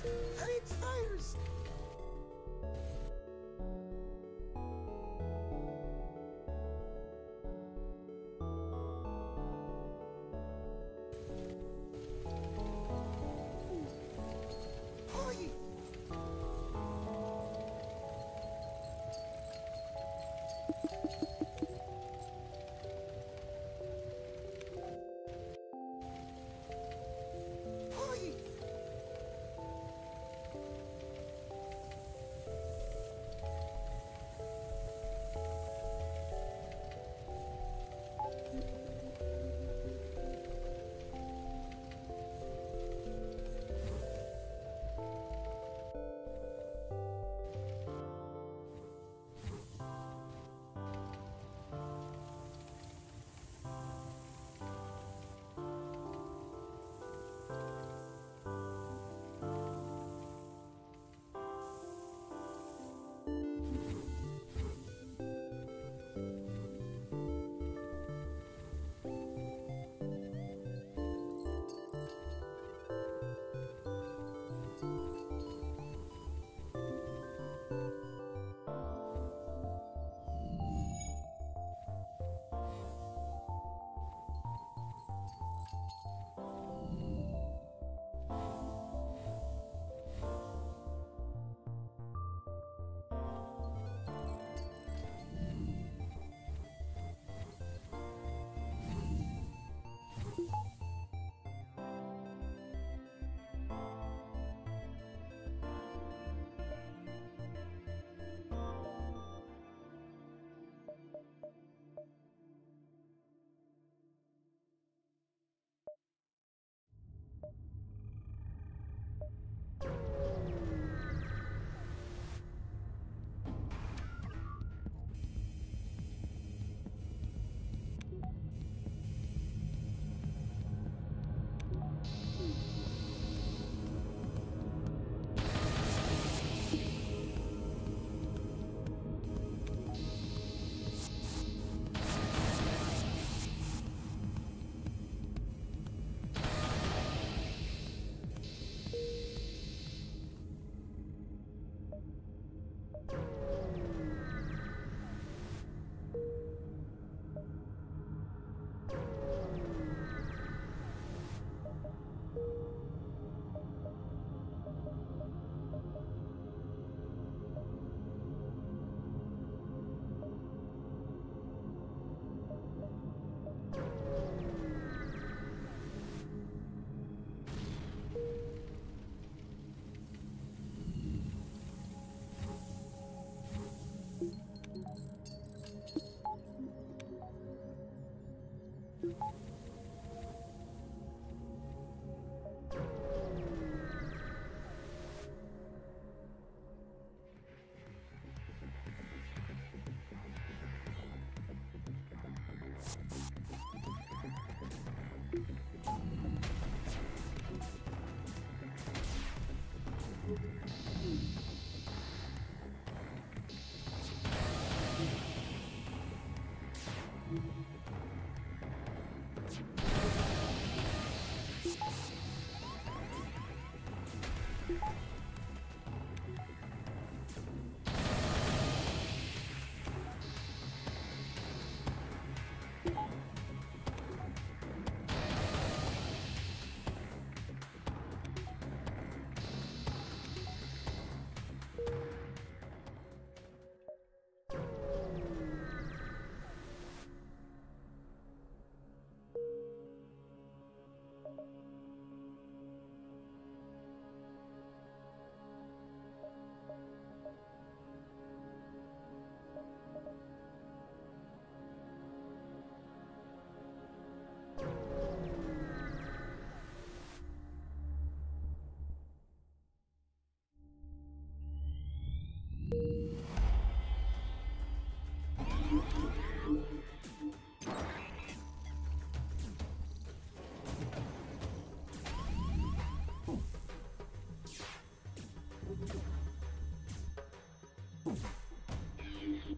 Fires! I hate fires!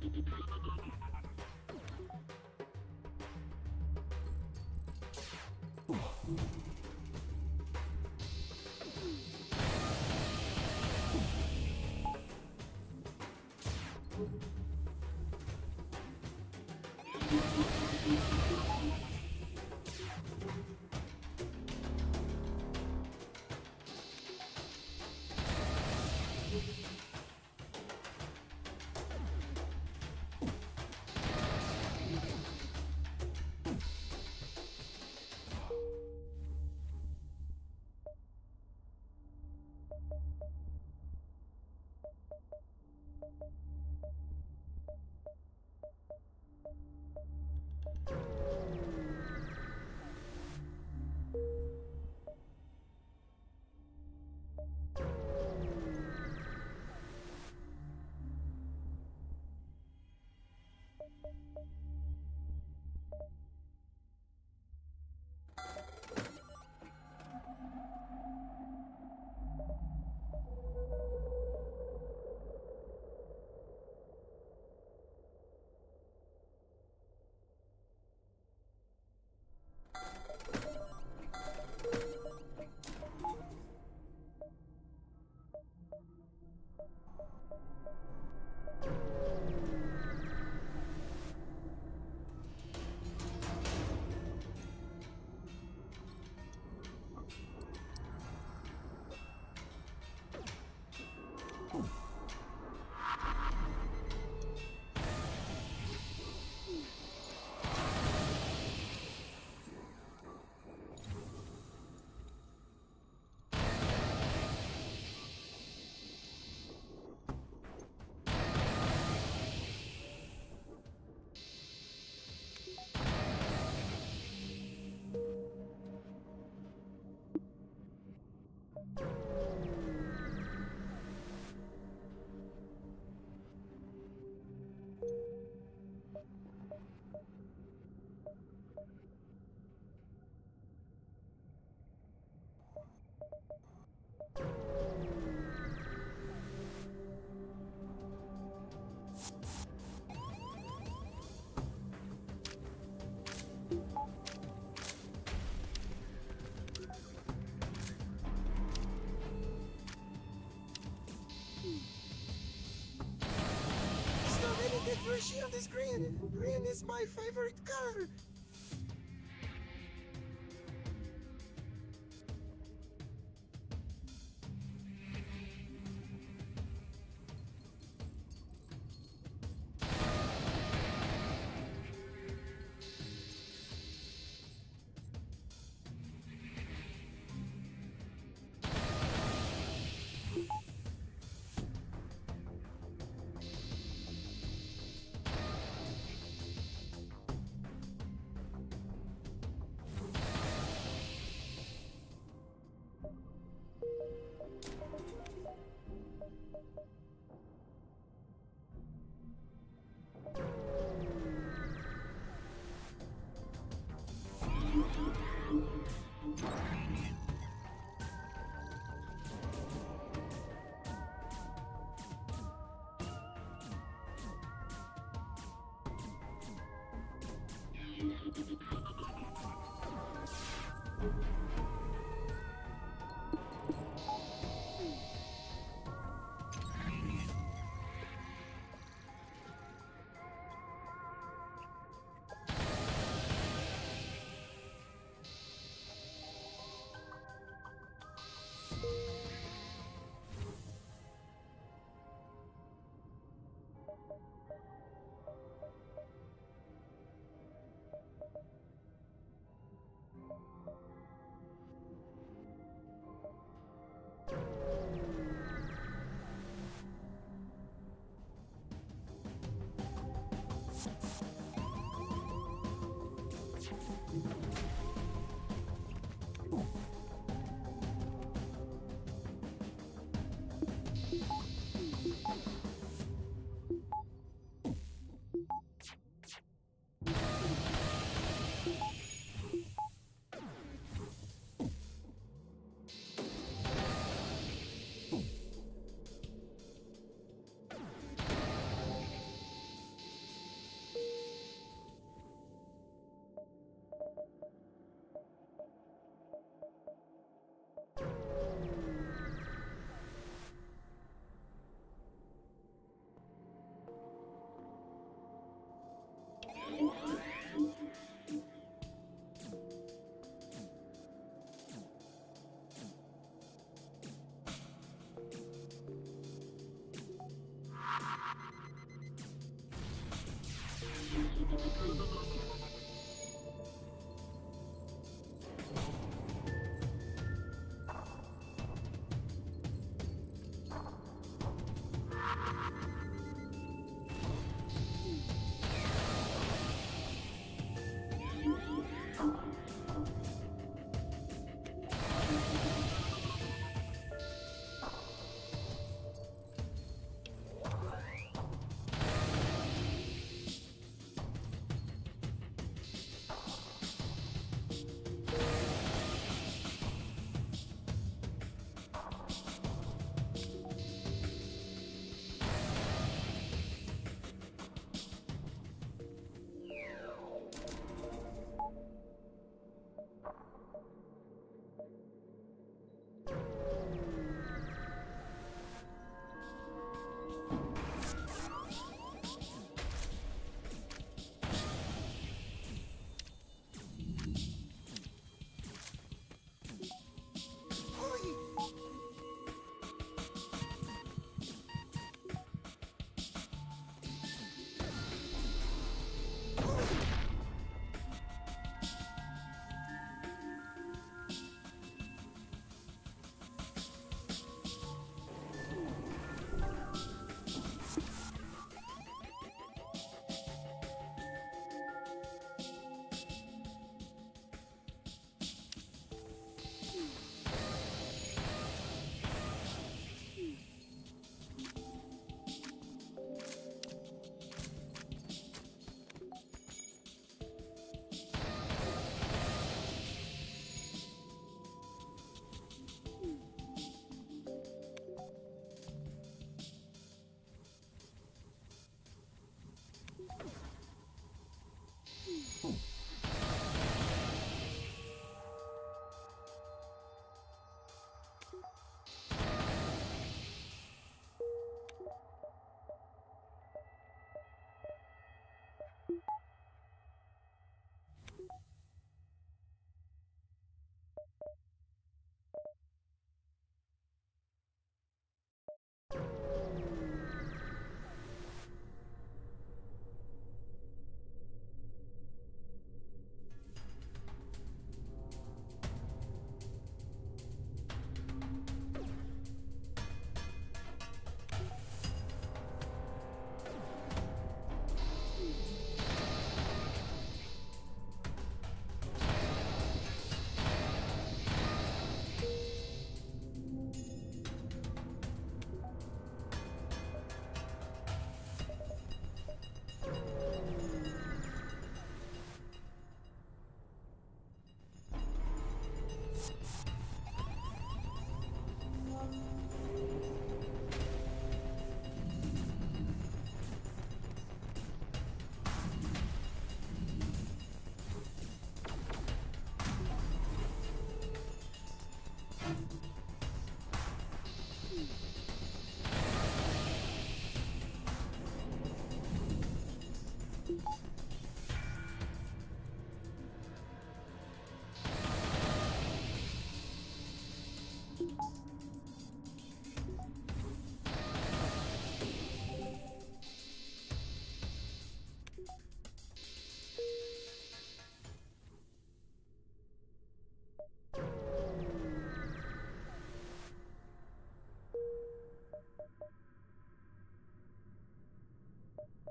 There's not of this green. Green is my favorite color.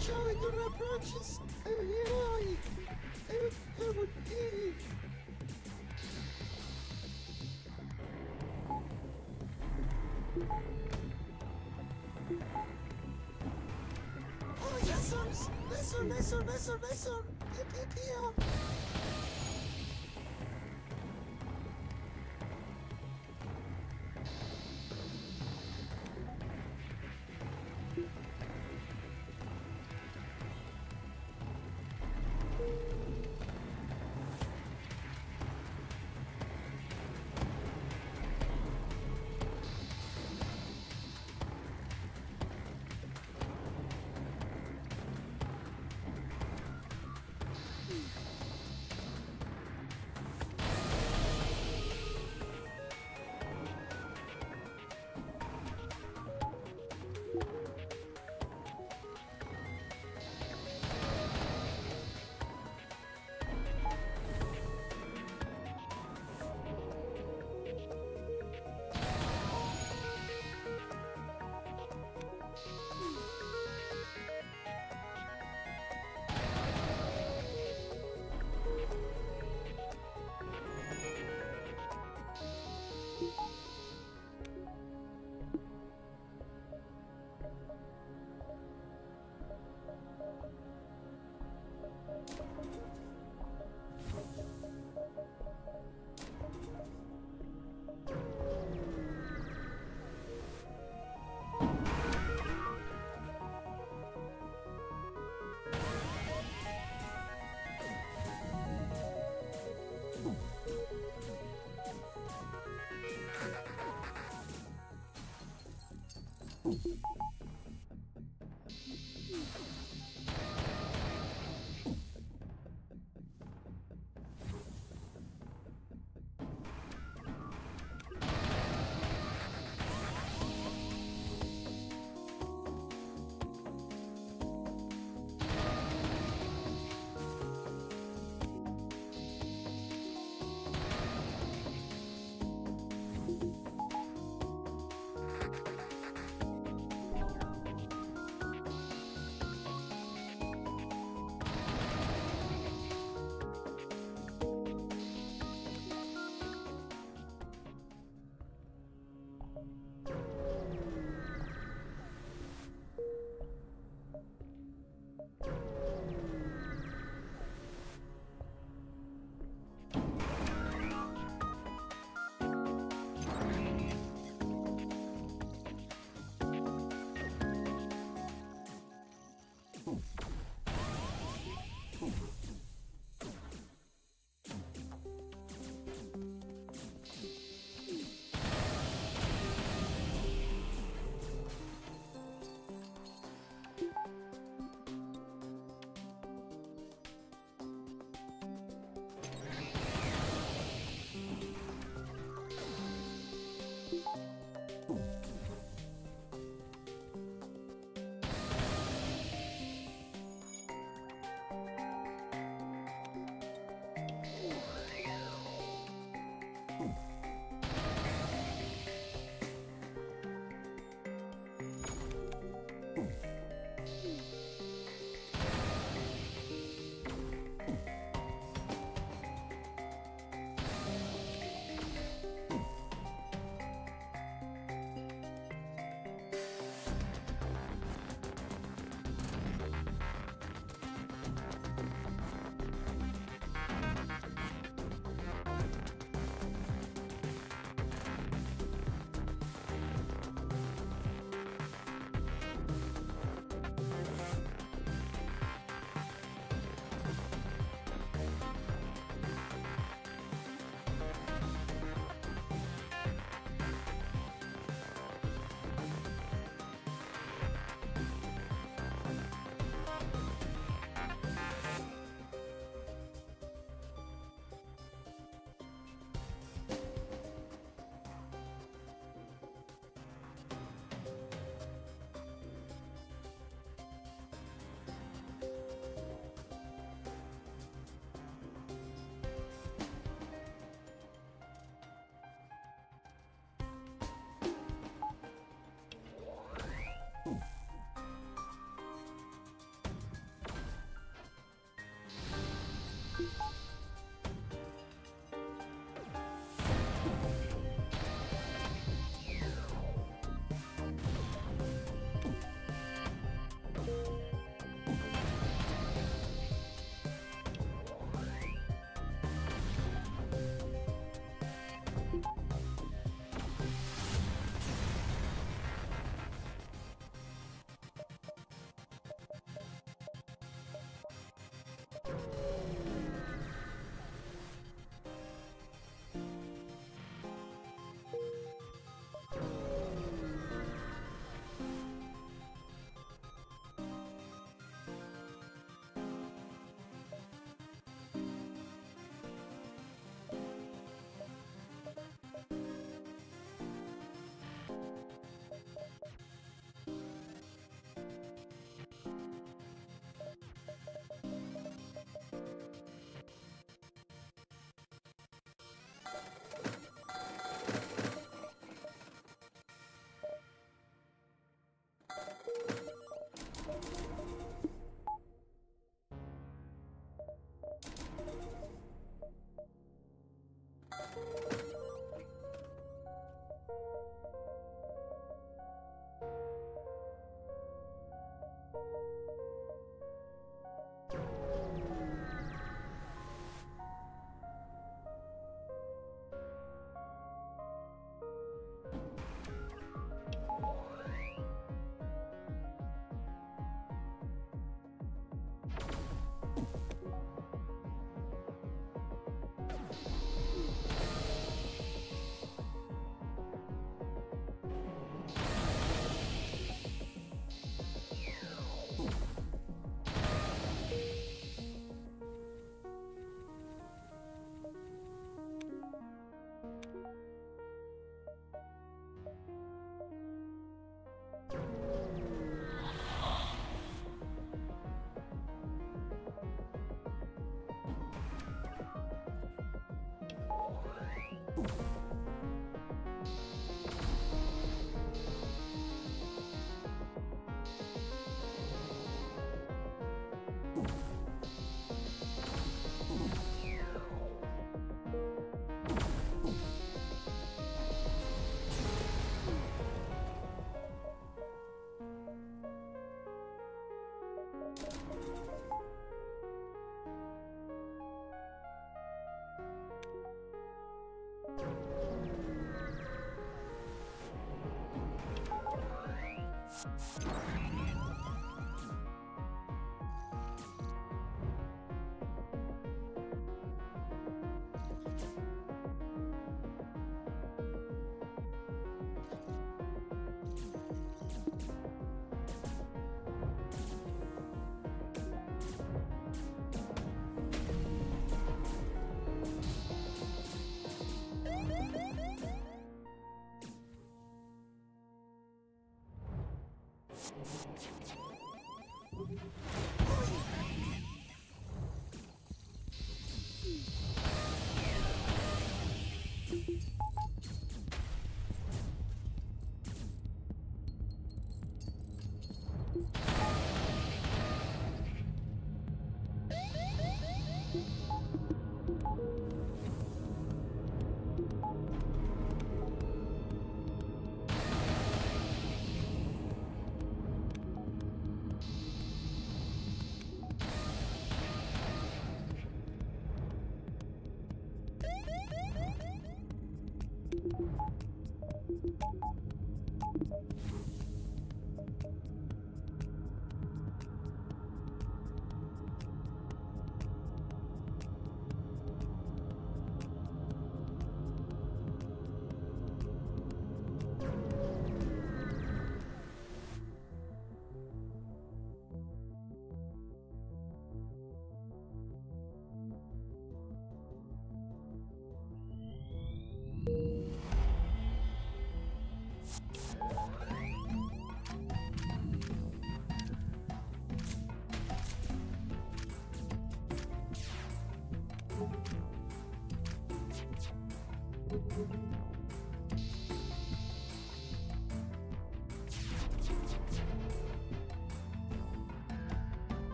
Showing your approaches. Uh, you. Oh, yes, sir. Listen, listen, listen, listen. Yep.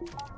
you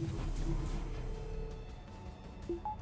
Thank you.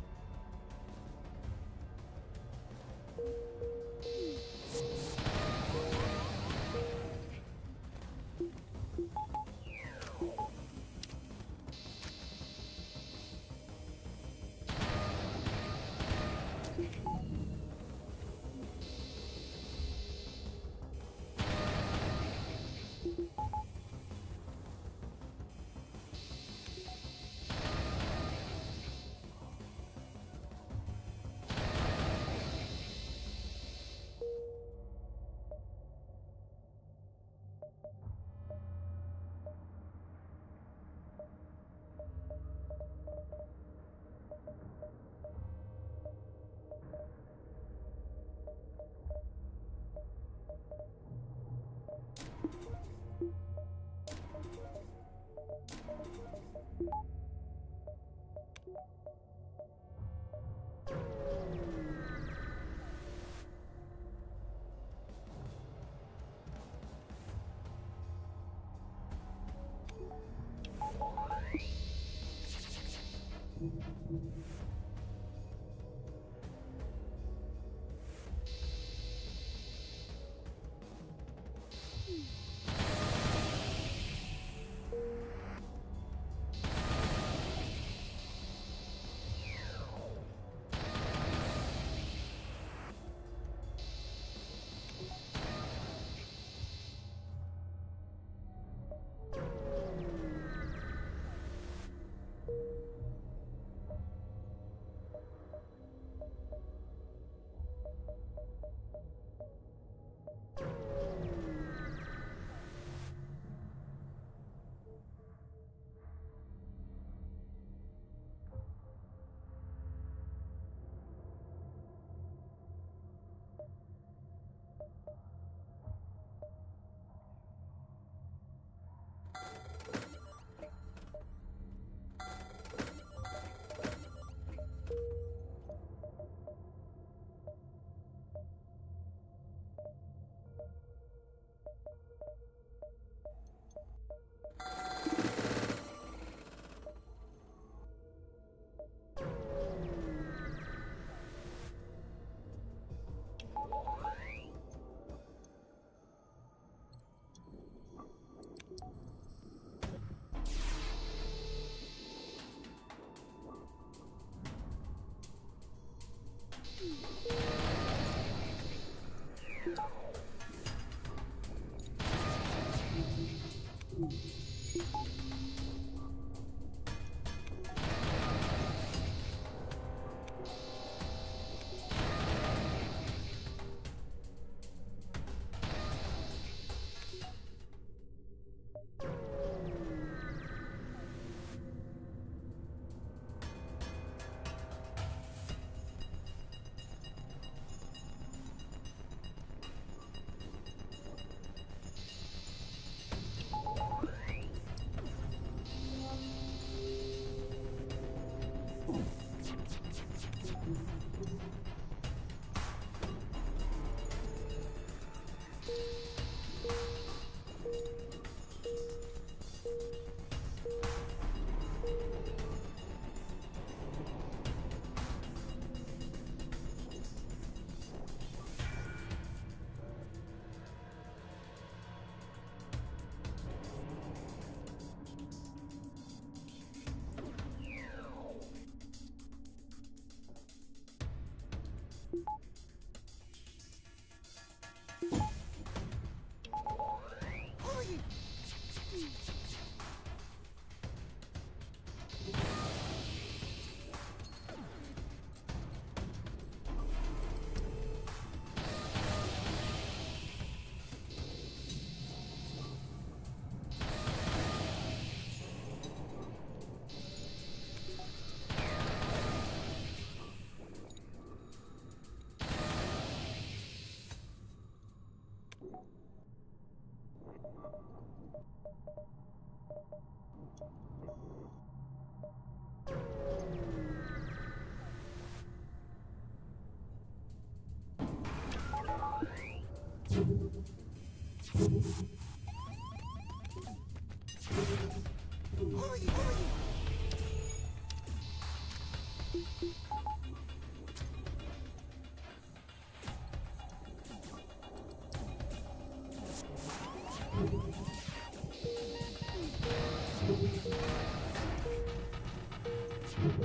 Thank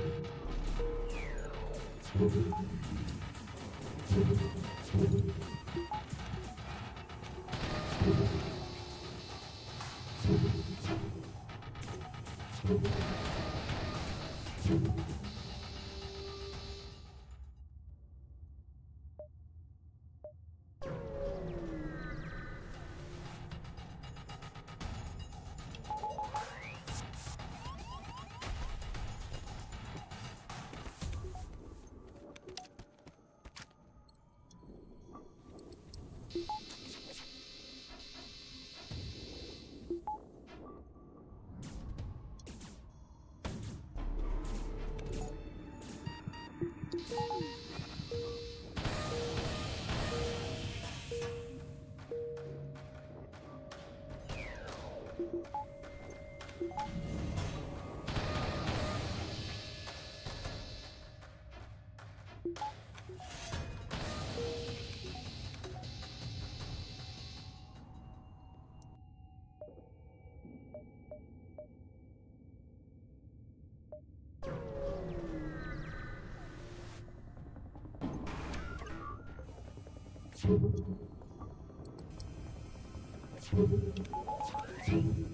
you. Thank you.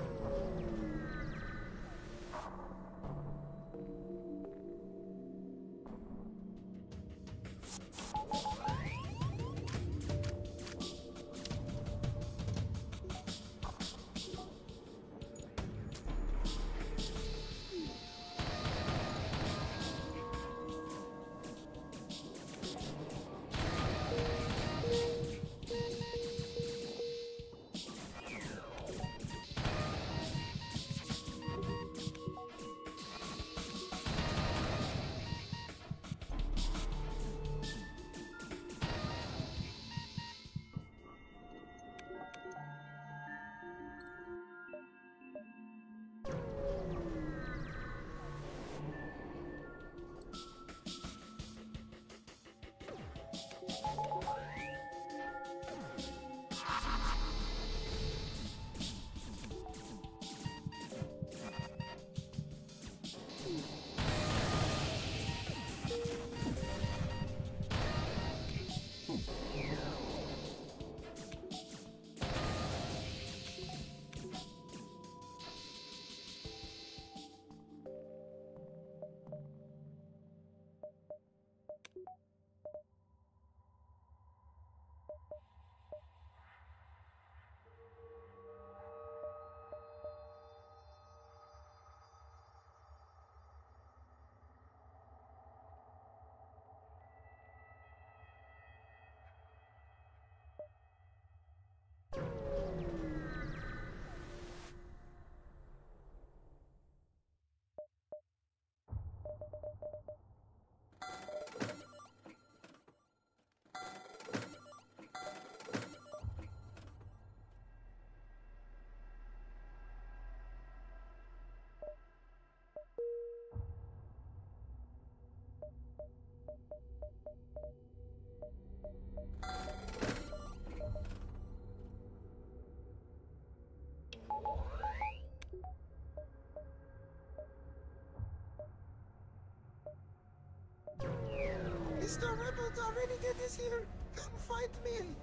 Mr. Rebel already did this here. Come find me.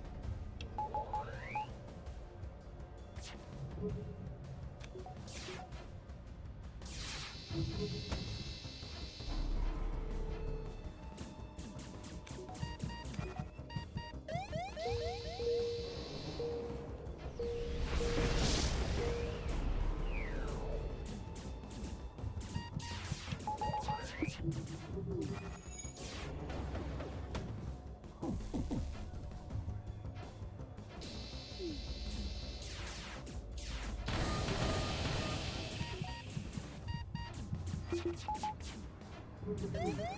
Mm-hmm.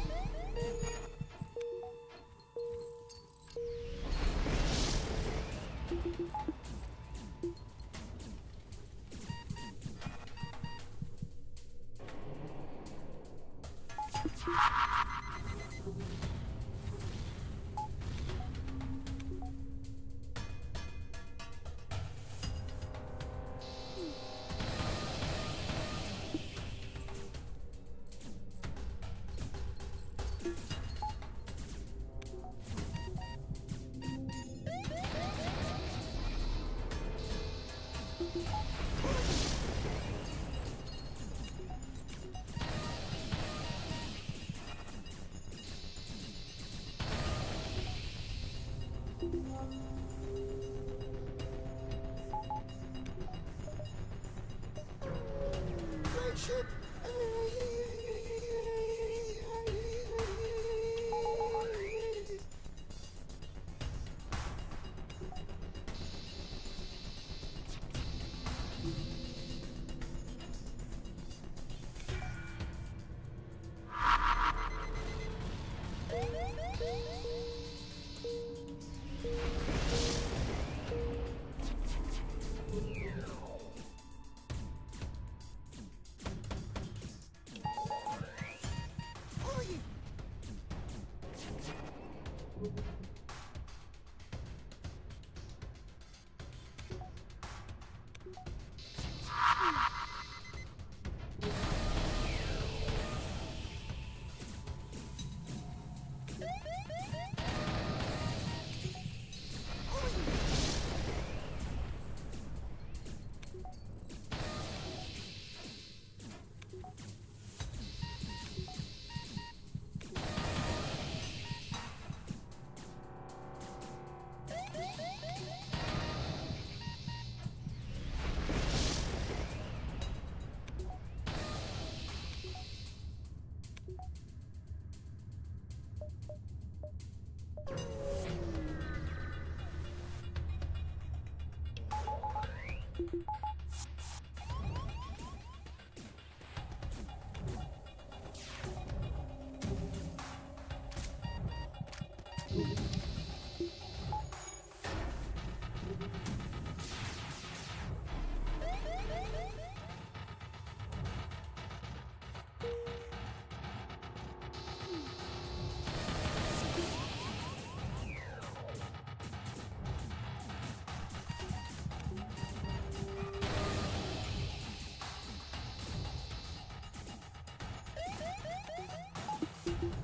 フフフ。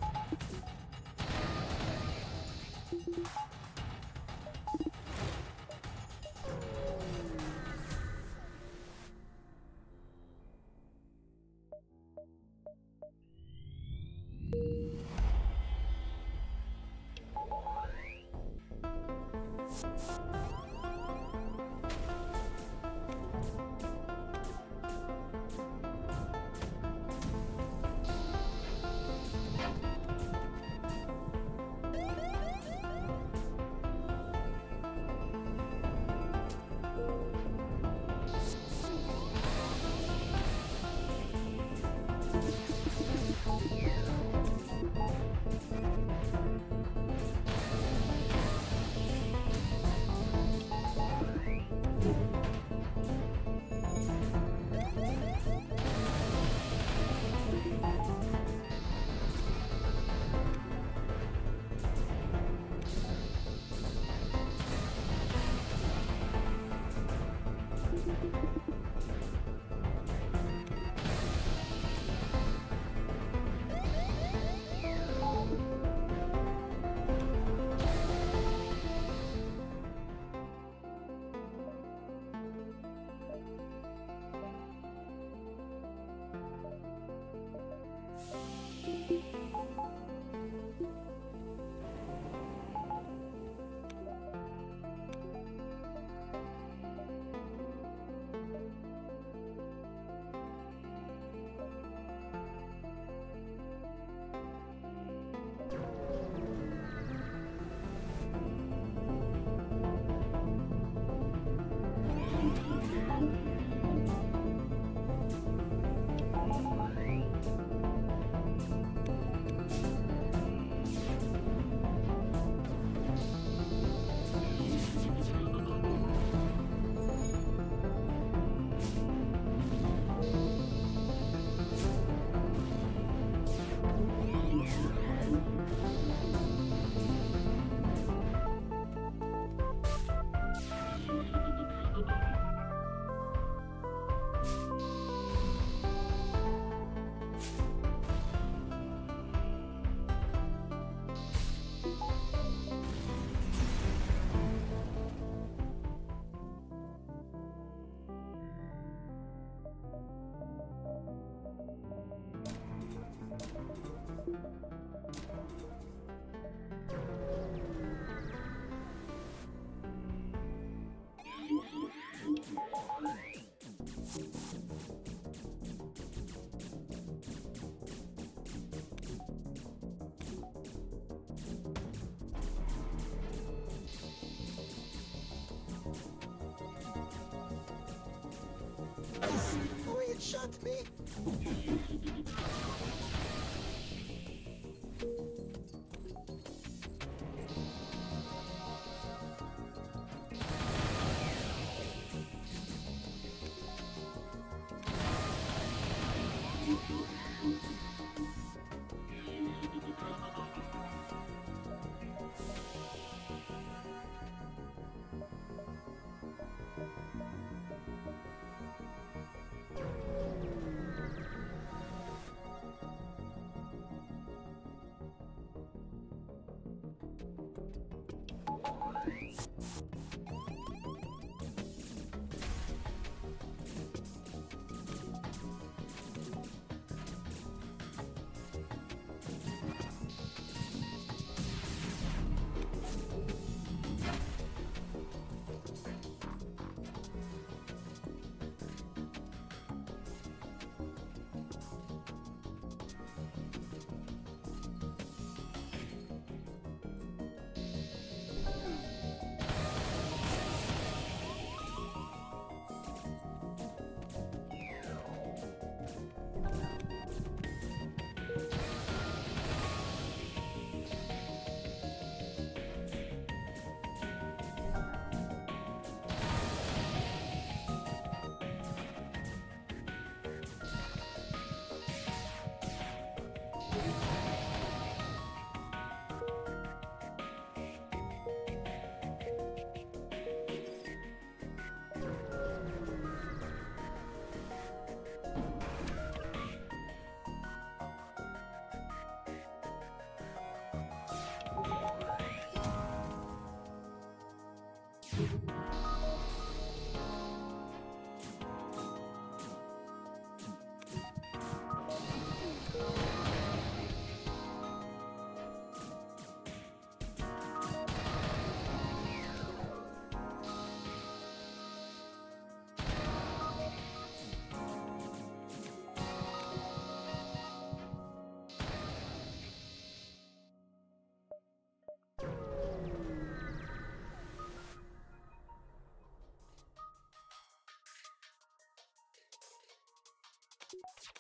Shot me.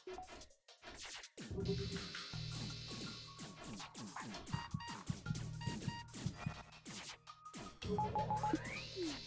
Thank you.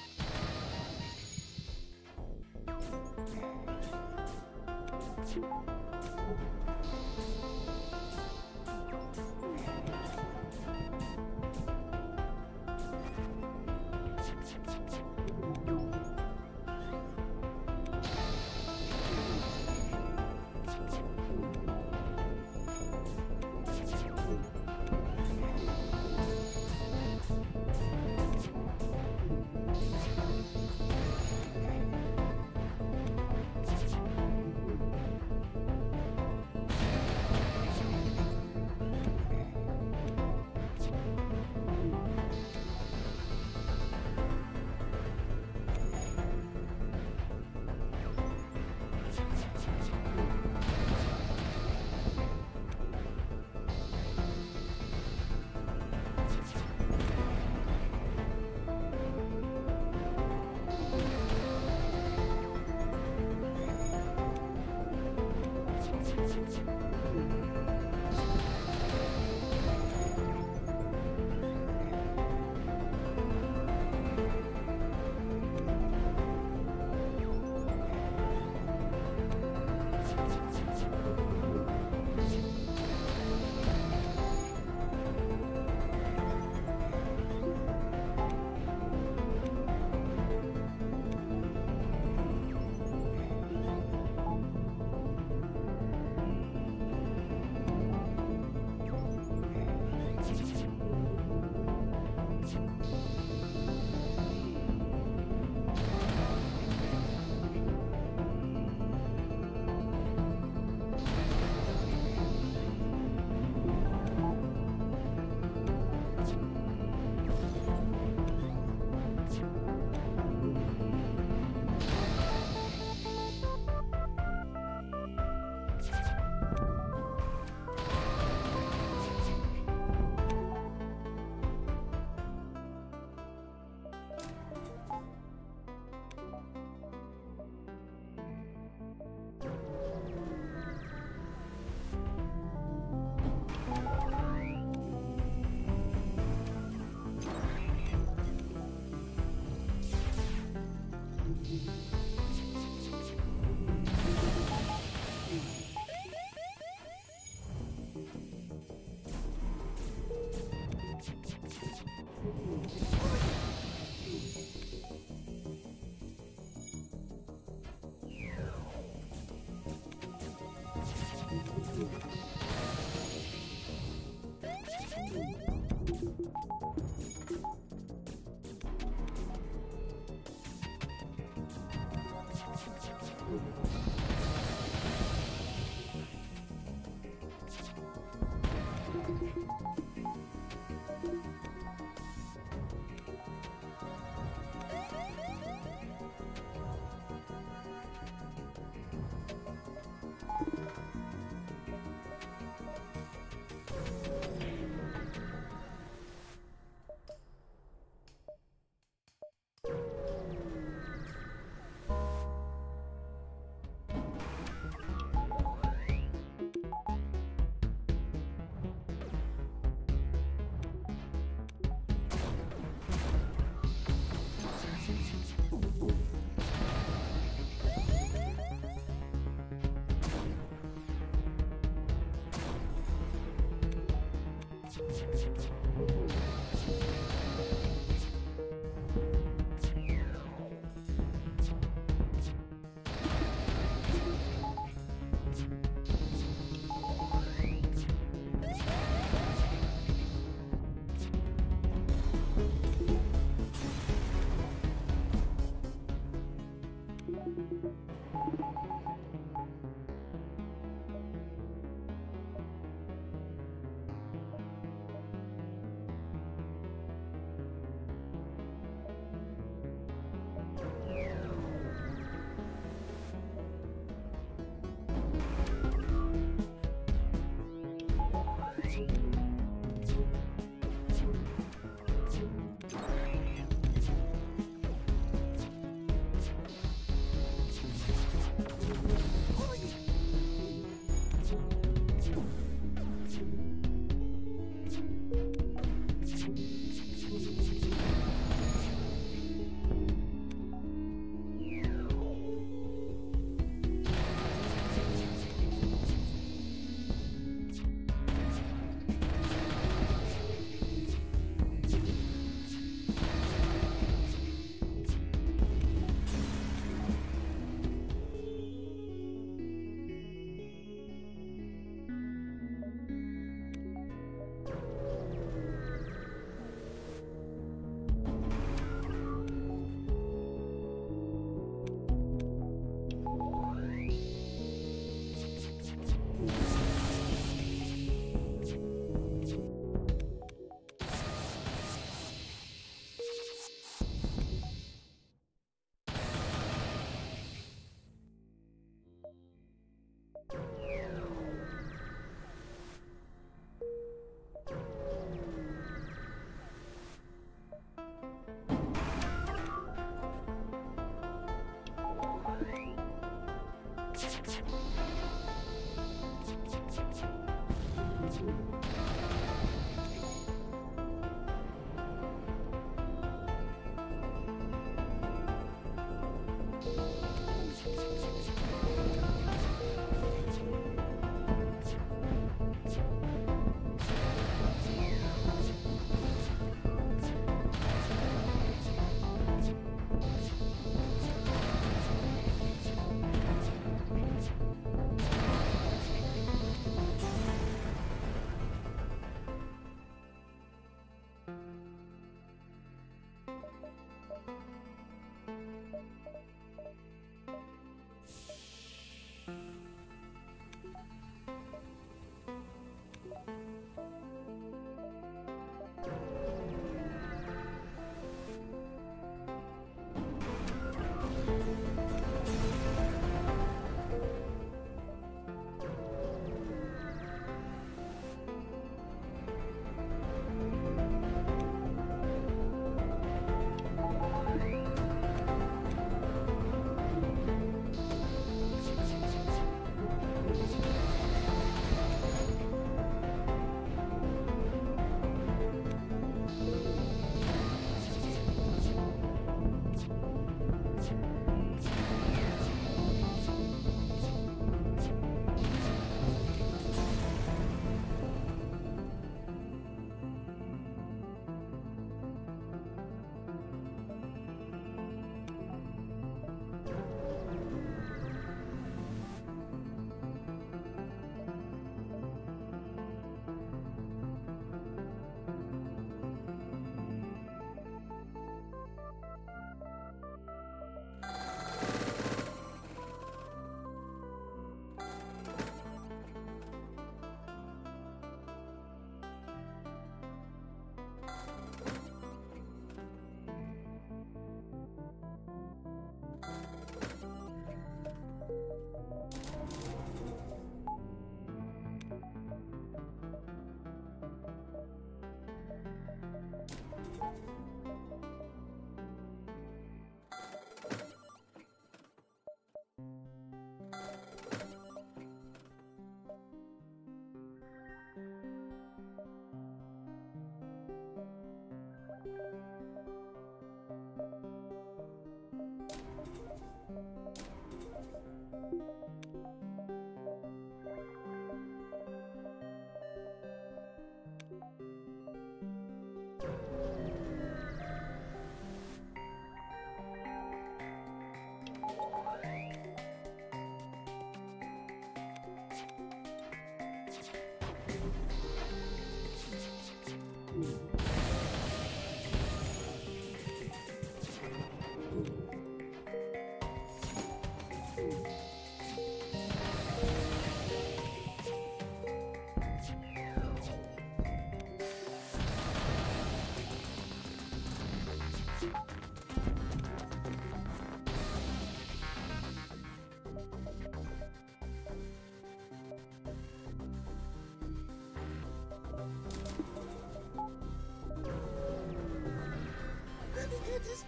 Let's go.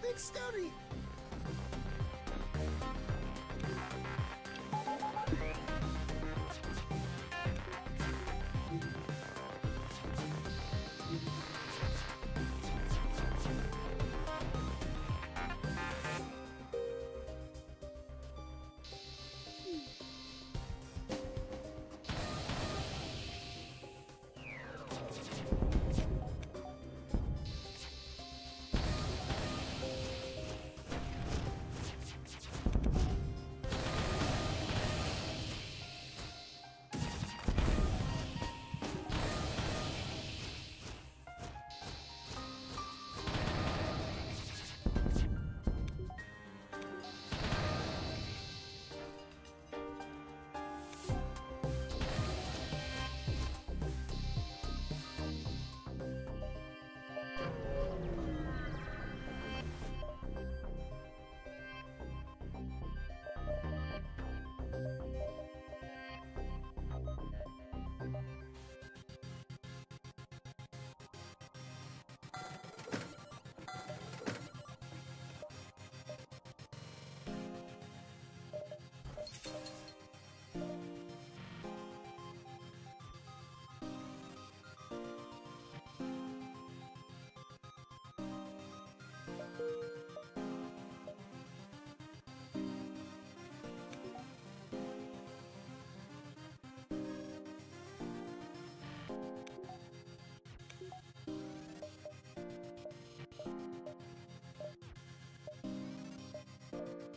Big story. you.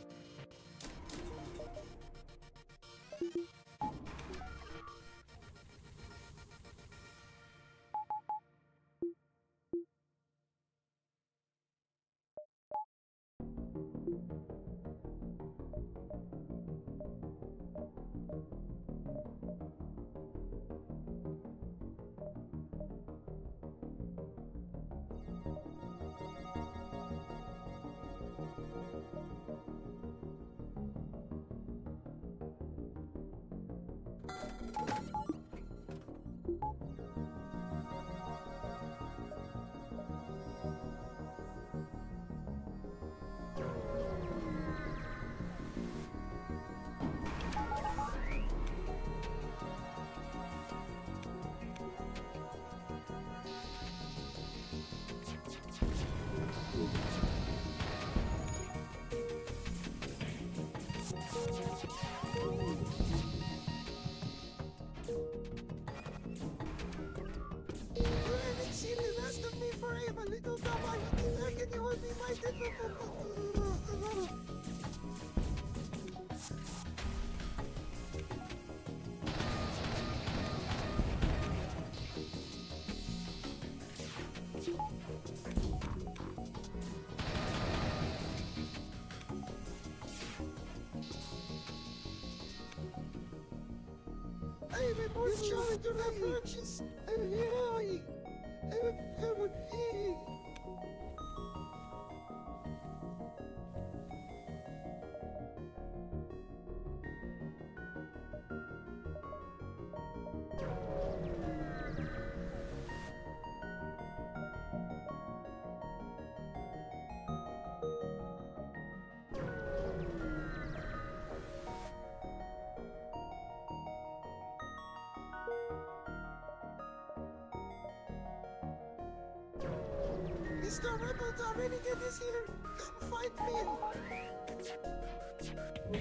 I a more child to have purchased. Mr. Rebel Dominican is here. Come find me.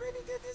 Already did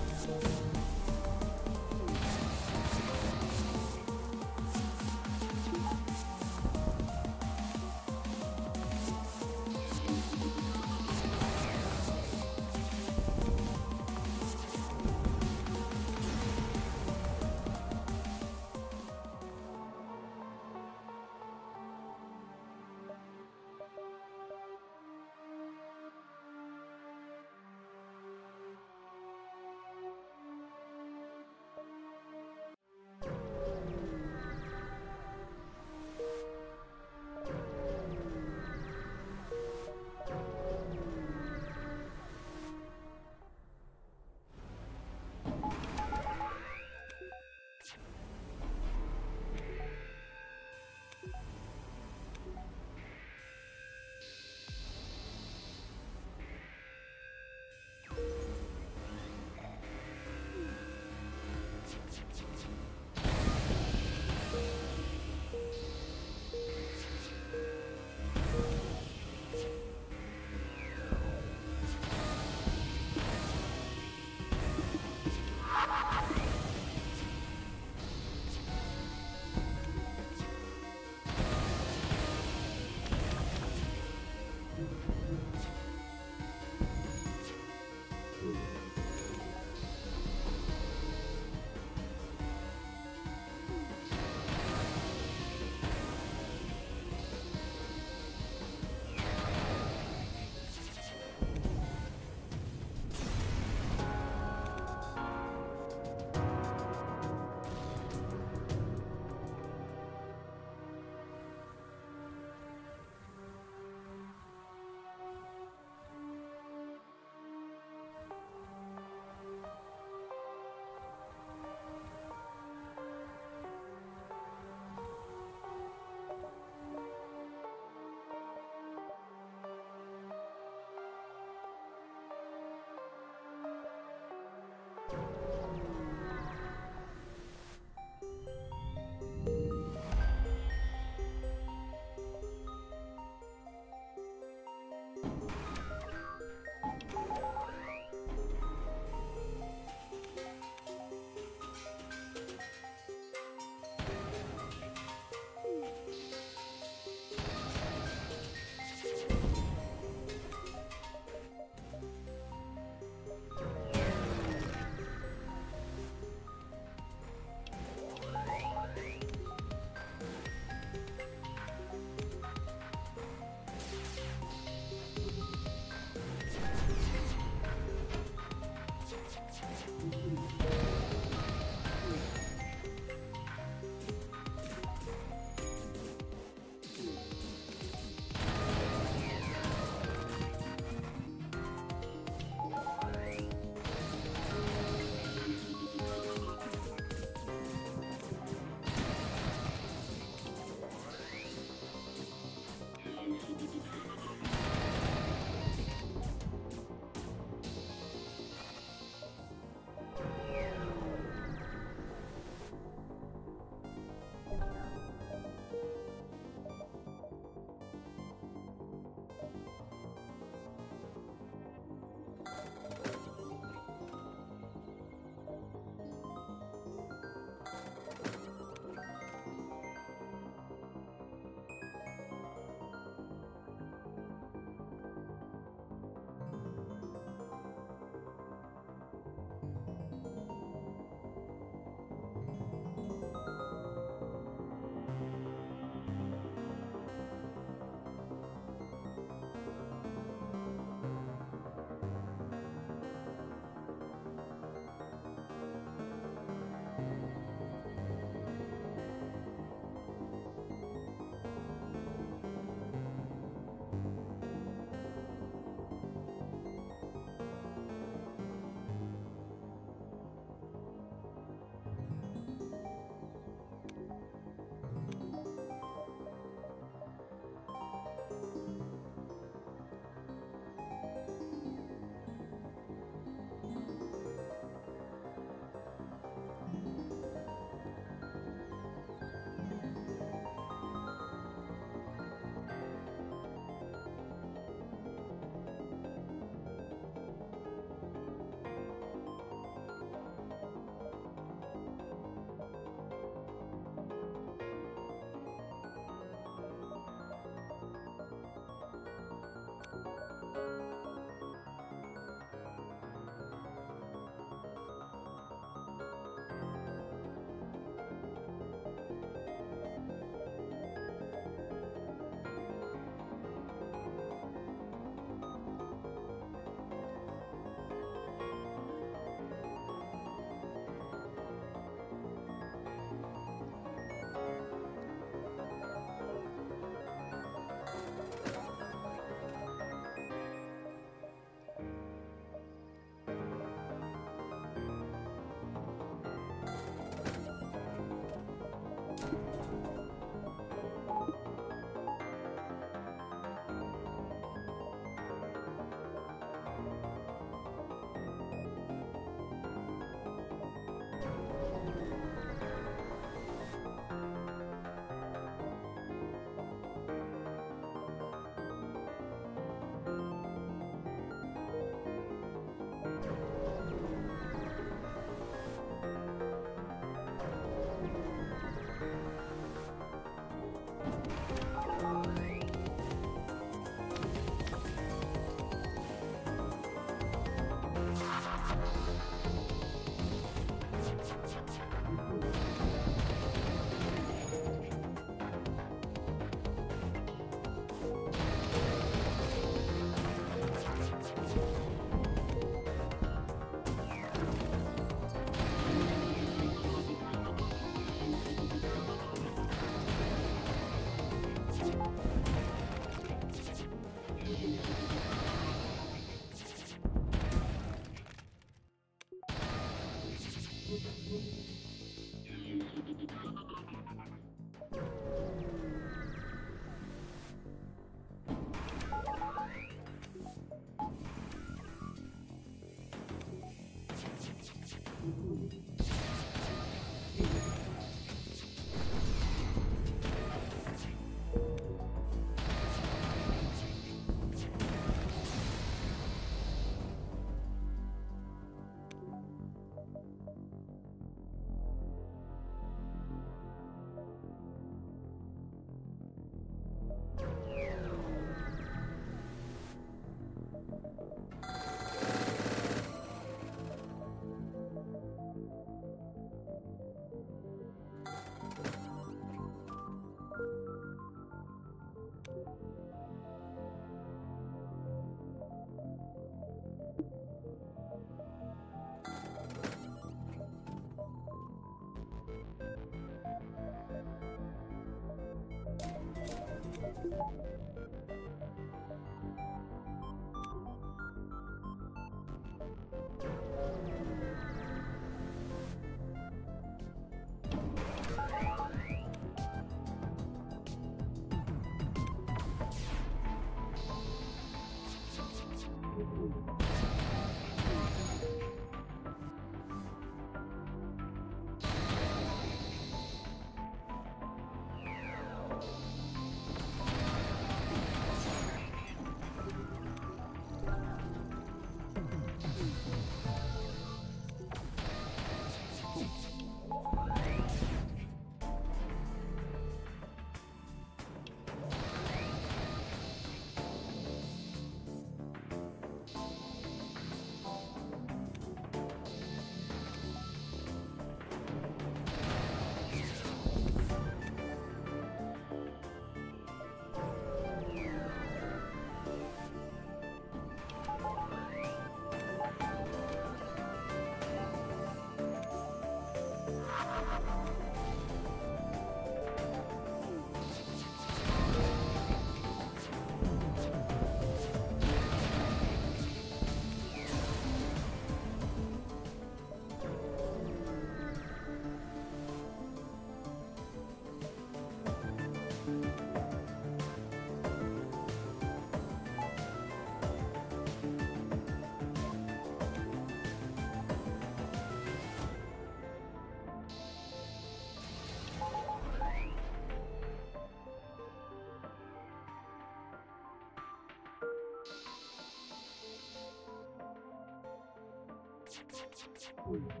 Three.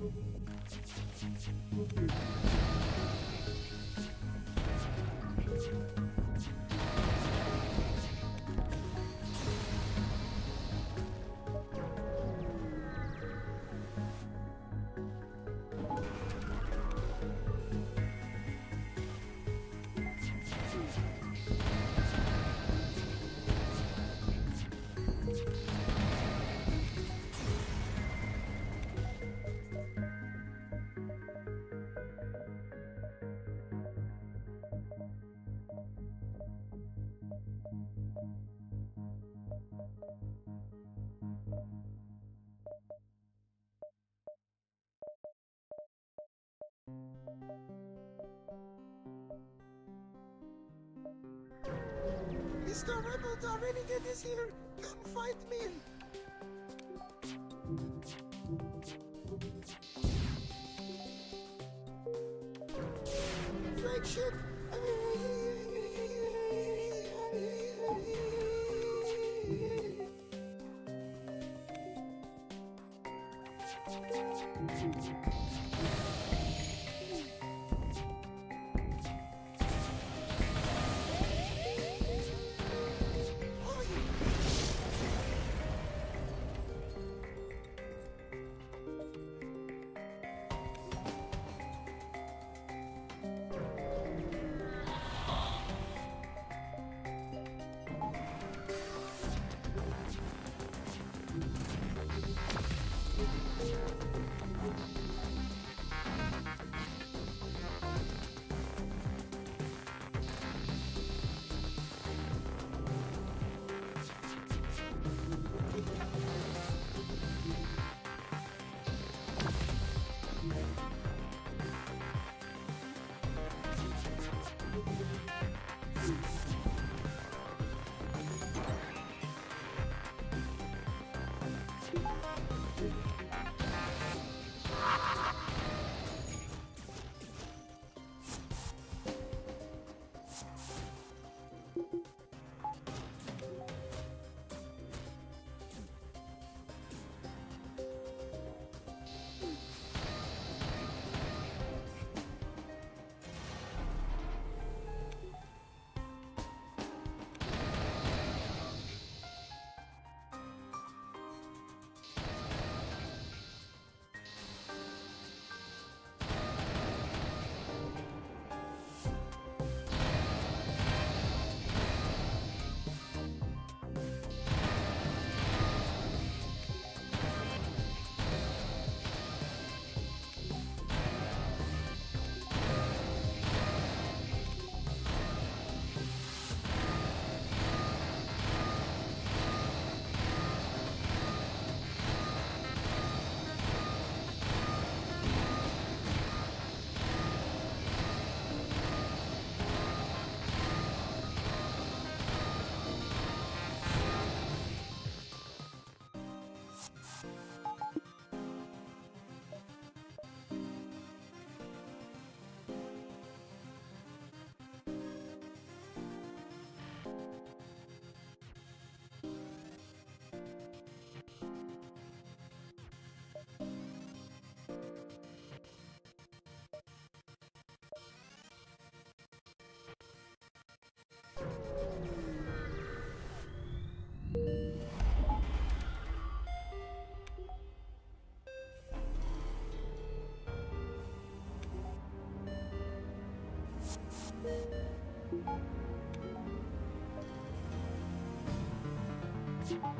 Thank you. the rebels are Rebel Darinigan this here! Come fight me! Flagship! you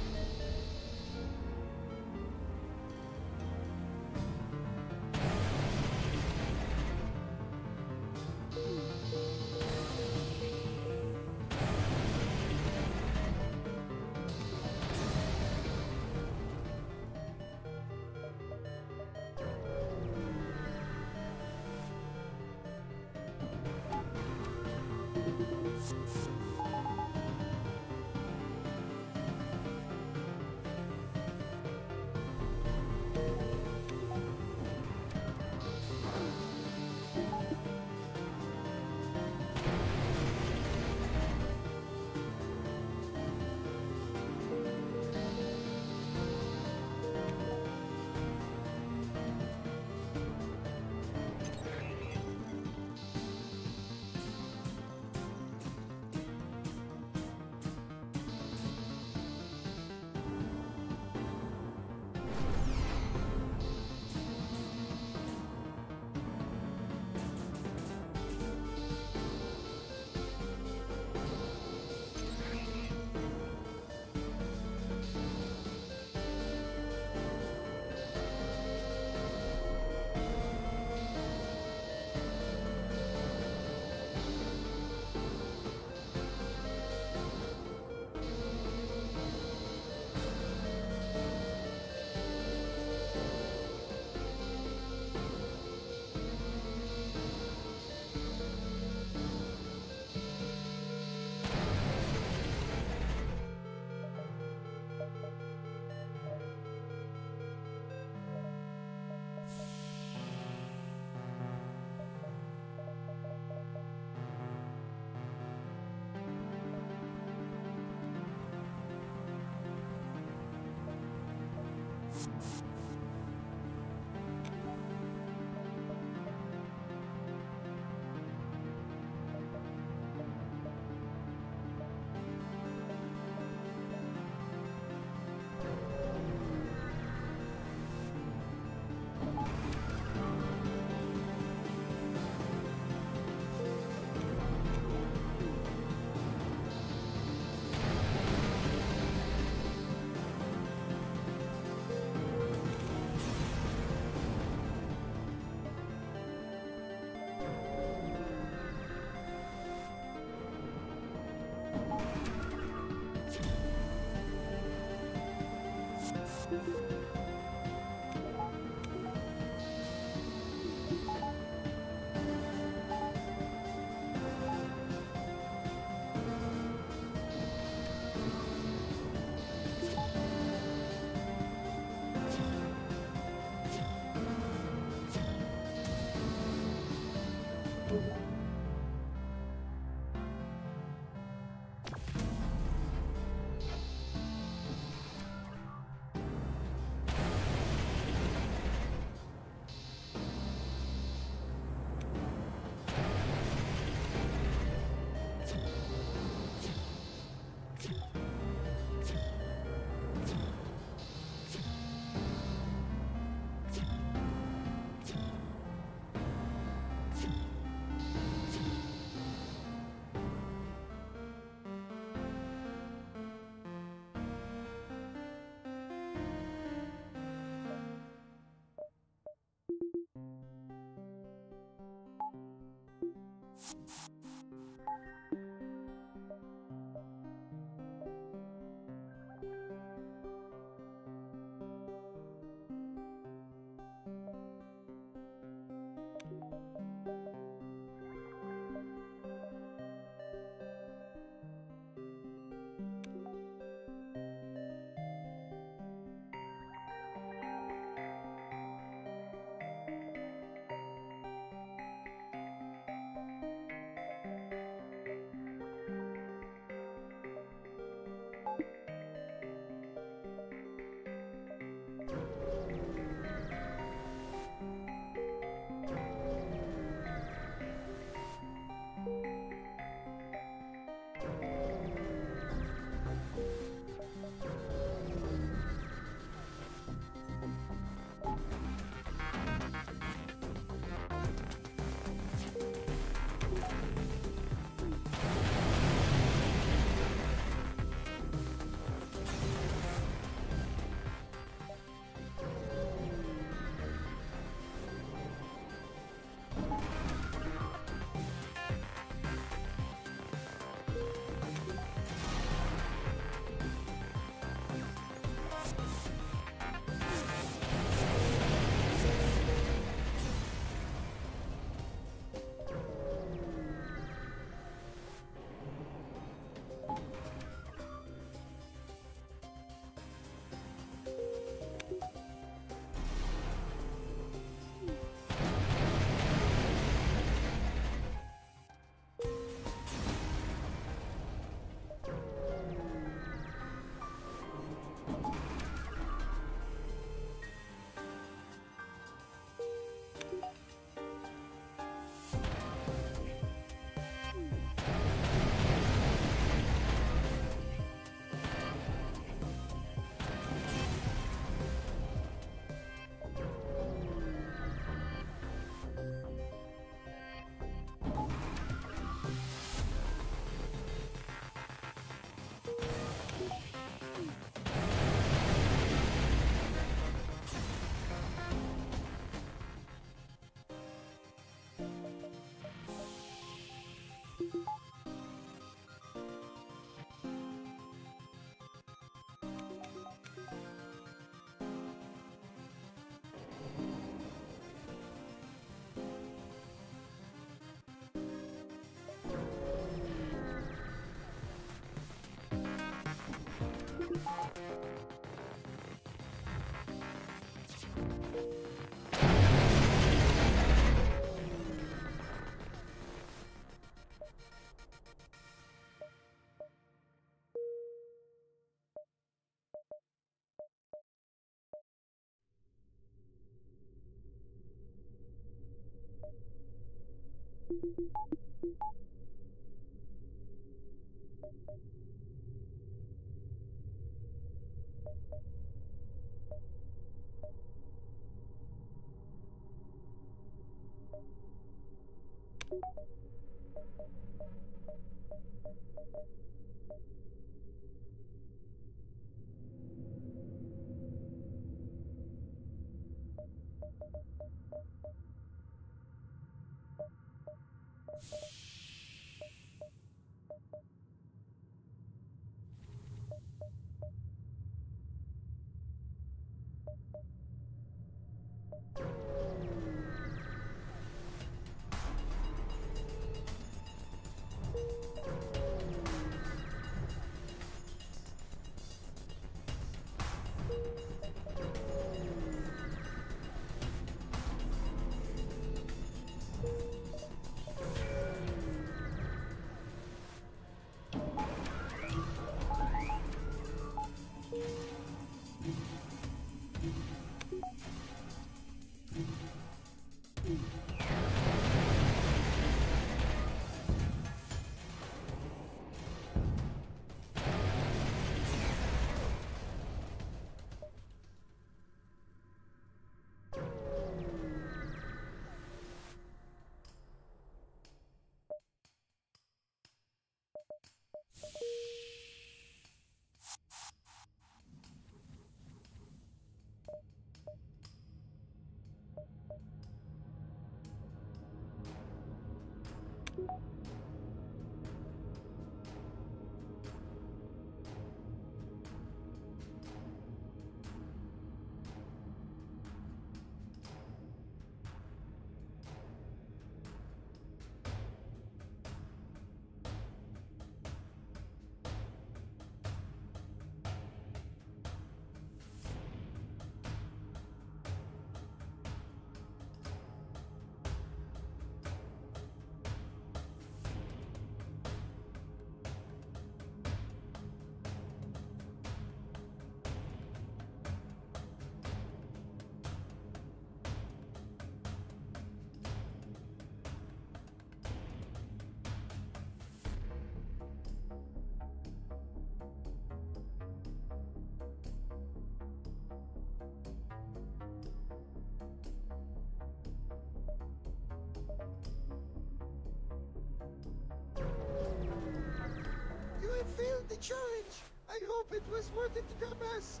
You have failed the challenge. I hope it was worth it to Damas.